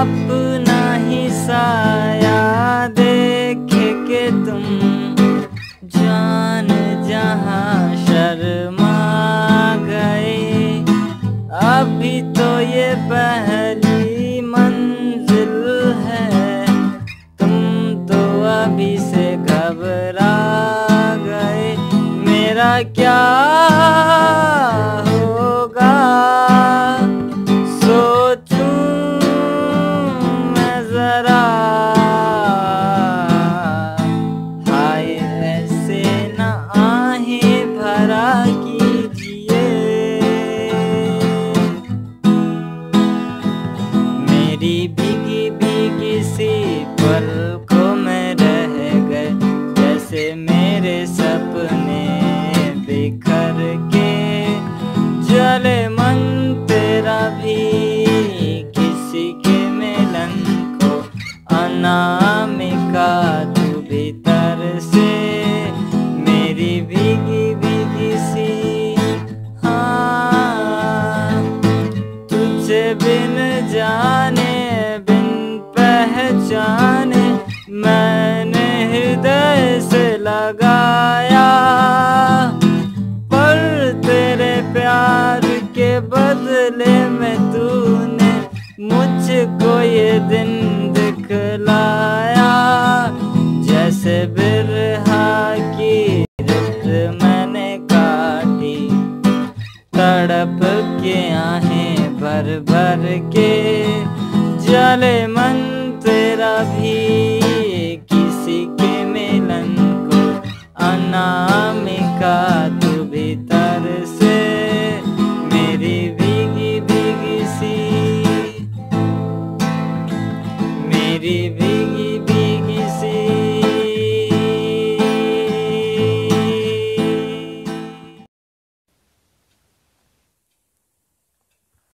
अपना ही साया देख के तुम जान जहाँ शर्मा गए। अभी तो ये पहली मंजिल है। तुम तो अभी से घबरा गए। मेरा क्या मेरी भीगी भीगी सी पलकों में रह गए, जैसे मेरे सपने बिखर के। जले मन तेरा भी किसी के मिलन को, अनामिका मैंने हृदय से लगाया, पर तेरे प्यार के बदले में तूने मुझको ये दिन दिखलाया। जैसे बिरहा की रुत मैंने काटी, तड़प के आहें भर भर के, जले मन तेरा भी अनामिका तू भीतर से मेरी भीगी भीगी सी। मेरी